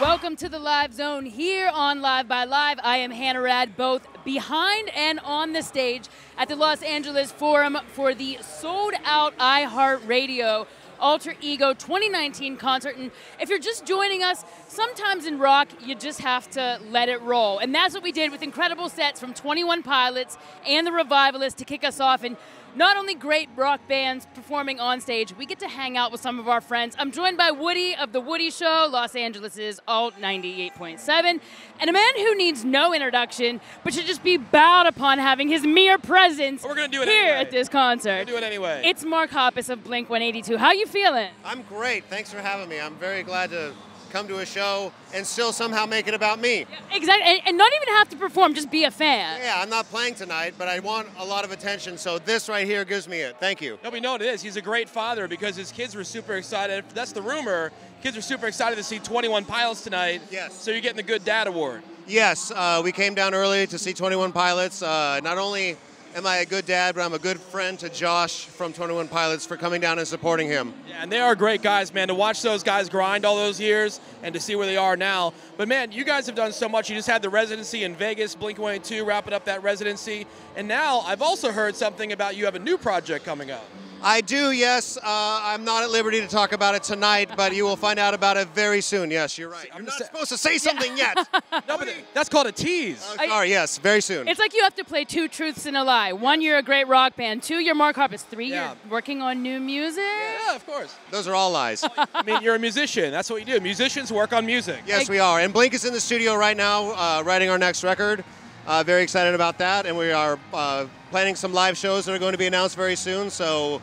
Welcome to the Live Zone here on Live by Live. I am Hannah Rad, both behind and on the stage at the Los Angeles Forum for the sold out iHeartRadio Alter Ego 2019 concert. And if you're just joining us, sometimes in rock, you just have to let it roll. And that's what we did with incredible sets from 21 Pilots and the Revivalists to kick us off. And not only great rock bands performing on stage, we get to hang out with some of our friends. I'm joined by Woody of The Woody Show, Los Angeles' Alt 98.7, and a man who needs no introduction, but should just be bowed upon having his mere presence here at this concert. We're gonna do it here anyway. at this concert. do it anyway. It's Mark Hoppus of Blink 182. How you feeling? I'm great. Thanks for having me. I'm very glad to come to a show and still somehow make it about me. Exactly, and, and not even have to perform, just be a fan. Yeah, I'm not playing tonight, but I want a lot of attention, so this right here gives me it. Thank you. No, we know what it is. He's a great father because his kids were super excited. That's the rumor. Kids are super excited to see 21 Pilots tonight. Yes. So you're getting the Good Dad Award. Yes, uh, we came down early to see 21 Pilots. Uh, not only am I a good dad, but I'm a good friend to Josh from 21 Pilots for coming down and supporting him. Yeah, and they are great guys, man. To watch those guys grind all those years and to see where they are now. But man, you guys have done so much. You just had the residency in Vegas, Blink 182, wrapping up that residency. And now I've also heard something about you have a new project coming up. I do, yes. Uh, I'm not at liberty to talk about it tonight, but you will find out about it very soon. Yes, you're right. I'm just not supposed to say something yet. No, but that's called a tease. Uh, sorry, yes, very soon. It's like you have to play two truths and a lie. One, you're a great rock band. Two, you're Mark Hoppus. Three, Yeah. you're working on new music. yeah, of course. Those are all lies. I mean, you're a musician. That's what you do. Musicians work on music. Yes, we are. And Blink is in the studio right now, uh, writing our next record. Uh, very excited about that. And we are uh, planning some live shows that are going to be announced very soon. So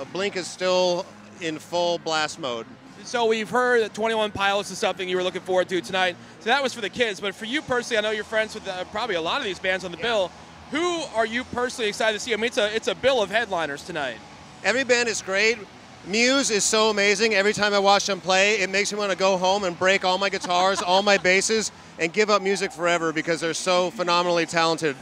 uh, Blink is still in full blast mode. So we've heard that 21 Pilots is something you were looking forward to tonight. So that was for the kids, but for you personally, I know you're friends with uh, probably a lot of these bands on the bill. Who are you personally excited to see? I mean, it's a it's a bill of headliners tonight. Every band is great. Muse is so amazing. Every time I watch them play, it makes me want to go home and break all my guitars, all my basses, and give up music forever because they're so phenomenally talented.